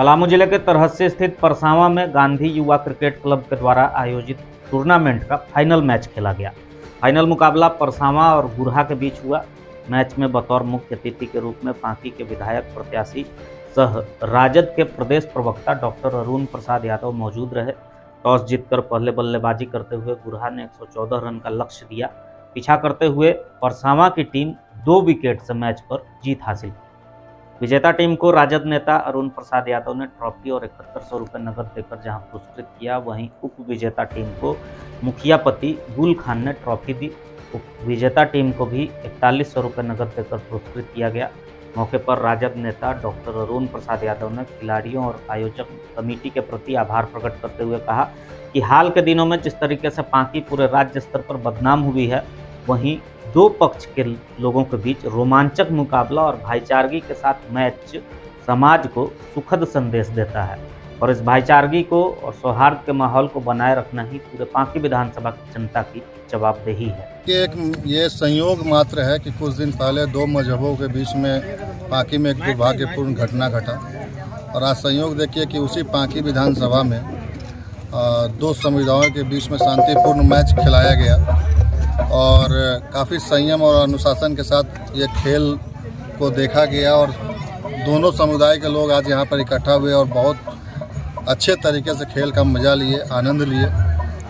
पलामू ज़िले के तरहस्सी स्थित परसावा में गांधी युवा क्रिकेट क्लब के द्वारा आयोजित टूर्नामेंट का फाइनल मैच खेला गया। फाइनल मुकाबला परसावा और गुरहा के बीच हुआ। मैच में बतौर मुख्य अतिथि के रूप में पांकी के विधायक प्रत्याशी सह राजद के प्रदेश प्रवक्ता डॉक्टर अरुण प्रसाद यादव मौजूद रहे। टॉस जीतकर पहले बल्लेबाजी करते हुए गुरहा ने 114 रन का लक्ष्य दिया। पीछा करते हुए परसावा की टीम दो विकेट से मैच पर जीत हासिल की। विजेता टीम को राजद नेता अरुण प्रसाद यादव ने ट्रॉफी और इकहत्तर सौ रुपये नकद देकर जहाँ पुरस्कृत किया, वहीं उप विजेता टीम को मुखिया पति गुल खान ने ट्रॉफी दी। उप विजेता टीम को भी इकतालीस सौ रुपये नकद देकर पुरस्कृत किया गया। मौके पर राजद नेता डॉक्टर अरुण प्रसाद यादव ने खिलाड़ियों और आयोजक कमेटी के प्रति आभार प्रकट करते हुए कहा कि हाल के दिनों में जिस तरीके से पांकी पूरे राज्य स्तर पर बदनाम हुई है, वहीं दो पक्ष के लोगों के बीच रोमांचक मुकाबला और भाईचारगी के साथ मैच समाज को सुखद संदेश देता है। और इस भाईचारगी को और सौहार्द के माहौल को बनाए रखना ही पूरे पांकी विधानसभा की जनता की जवाबदेही है। एक ये संयोग मात्र है कि कुछ दिन पहले दो मजहबों के बीच में पांकी में एक दुर्भाग्यपूर्ण घटना घटा। और आज संयोग देखिए कि उसी पांकी विधानसभा में दो समुदायों के बीच में शांतिपूर्ण मैच खिलाया गया। और काफ़ी संयम और अनुशासन के साथ ये खेल को देखा गया और दोनों समुदाय के लोग आज यहाँ पर इकट्ठा हुए और बहुत अच्छे तरीके से खेल का मज़ा लिए, आनंद लिए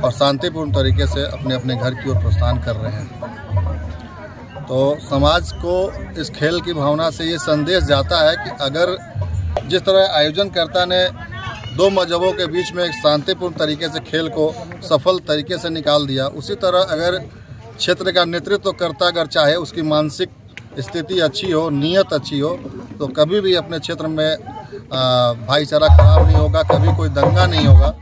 और शांतिपूर्ण तरीके से अपने अपने घर की ओर प्रस्थान कर रहे हैं। तो समाज को इस खेल की भावना से ये संदेश जाता है कि अगर जिस तरह आयोजनकर्ता ने दो मजहबों के बीच में एक शांतिपूर्ण तरीके से खेल को सफल तरीके से निकाल दिया, उसी तरह अगर क्षेत्र का नेतृत्व करता, अगर चाहे उसकी मानसिक स्थिति अच्छी हो, नीयत अच्छी हो तो कभी भी अपने क्षेत्र में भाईचारा खराब नहीं होगा, कभी कोई दंगा नहीं होगा।